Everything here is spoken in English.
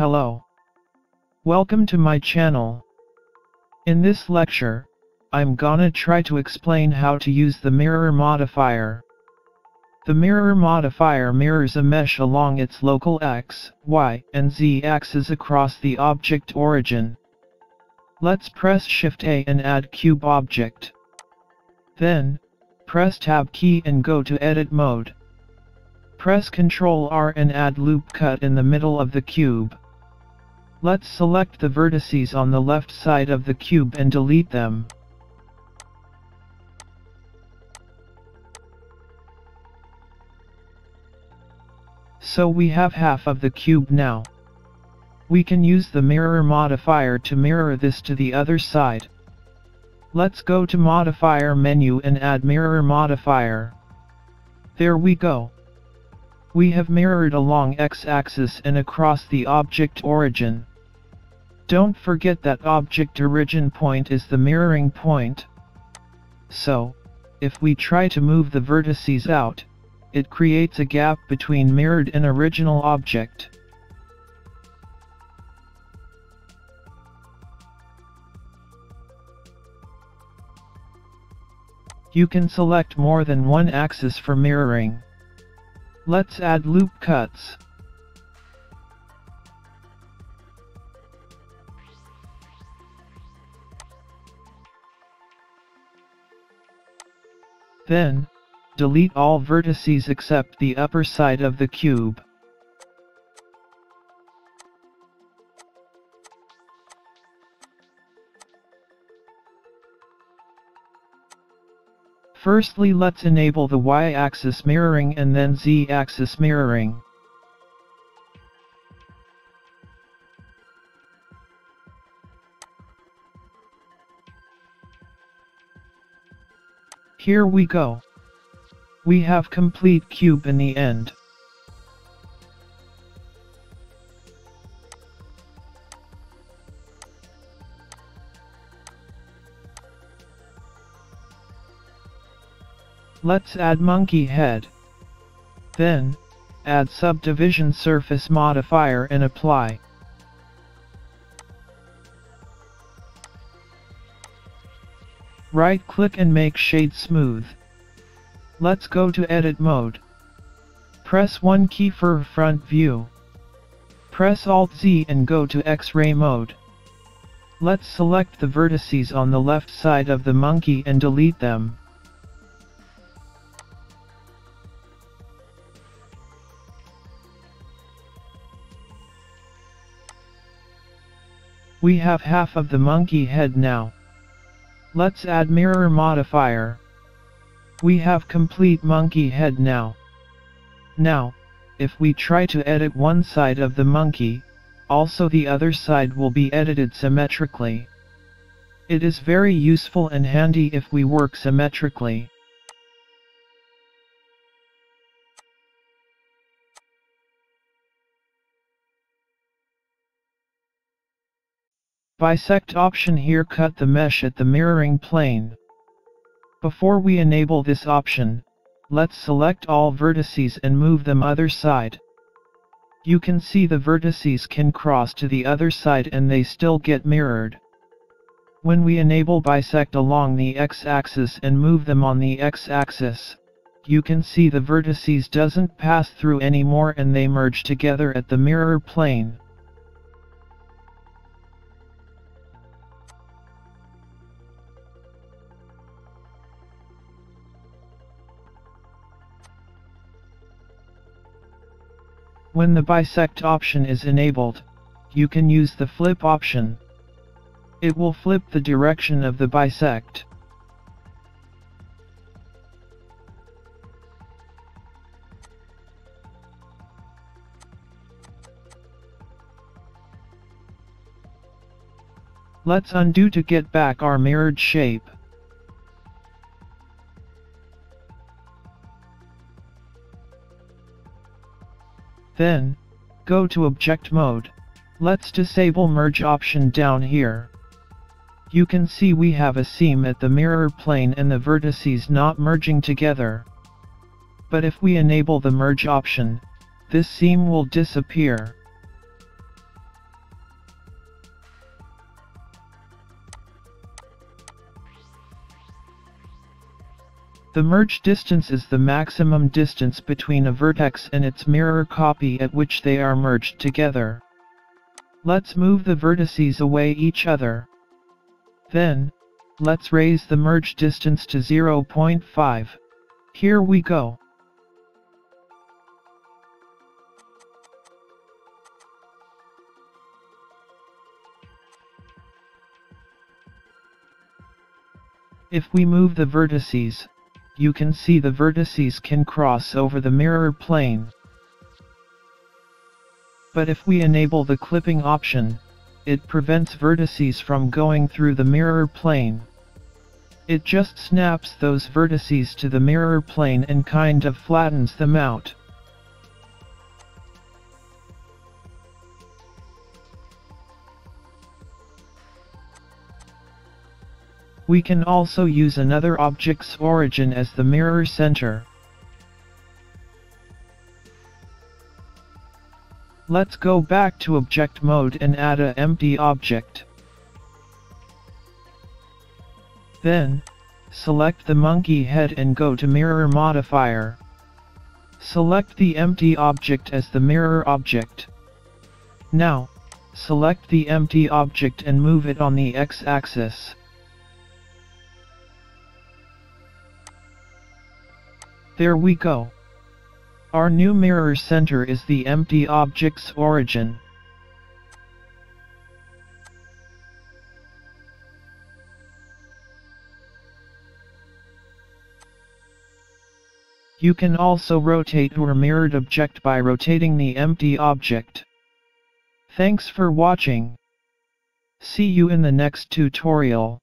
Hello. Welcome to my channel. In this lecture, I'm gonna try to explain how to use the mirror modifier. The mirror modifier mirrors a mesh along its local x, y, and z axes across the object origin. Let's press Shift A and add cube object. Then, press Tab key and go to edit mode. Press Ctrl R and add loop cut in the middle of the cube. Let's select the vertices on the left side of the cube and delete them. So we have half of the cube now. We can use the mirror modifier to mirror this to the other side. Let's go to modifier menu and add mirror modifier. There we go. We have mirrored along x-axis and across the object origin. Don't forget that object origin point is the mirroring point. So, if we try to move the vertices out, it creates a gap between mirrored and original object. You can select more than one axis for mirroring. Let's add loop cuts. Then, delete all vertices except the upper side of the cube. Firstly let's enable the y-axis mirroring and then z-axis mirroring. Here we go. We have complete cube in the end. Let's add monkey head. Then, add subdivision surface modifier and apply. Right click and make shade smooth. Let's go to edit mode. Press 1 key for front view. Press Alt Z and go to X-ray mode. Let's select the vertices on the left side of the monkey and delete them. We have half of the monkey head now. Let's add mirror modifier. We have complete monkey head now. Now, if we try to edit one side of the monkey, also the other side will be edited symmetrically. It is very useful and handy if we work symmetrically. Bisect option here cut the mesh at the mirroring plane. Before we enable this option, let's select all vertices and move them other side. You can see the vertices can cross to the other side and they still get mirrored. When we enable bisect along the x-axis and move them on the x-axis, you can see the vertices doesn't pass through anymore and they merge together at the mirror plane. When the bisect option is enabled, you can use the flip option. It will flip the direction of the bisect. Let's undo to get back our mirrored shape. Then, go to Object Mode. Let's disable Merge option down here. You can see we have a seam at the mirror plane and the vertices not merging together. But if we enable the Merge option, this seam will disappear. The merge distance is the maximum distance between a vertex and its mirror copy at which they are merged together. Let's move the vertices away each other. Then, let's raise the merge distance to 0.5. Here we go. If we move the vertices, you can see the vertices can cross over the mirror plane. But if we enable the clipping option, it prevents vertices from going through the mirror plane. It just snaps those vertices to the mirror plane and kind of flattens them out. We can also use another object's origin as the mirror center. Let's go back to object mode and add a empty object. Then, select the monkey head and go to mirror modifier. Select the empty object as the mirror object. Now, select the empty object and move it on the x-axis. There we go. Our new mirror center is the empty object's origin. You can also rotate your mirrored object by rotating the empty object. Thanks for watching. See you in the next tutorial.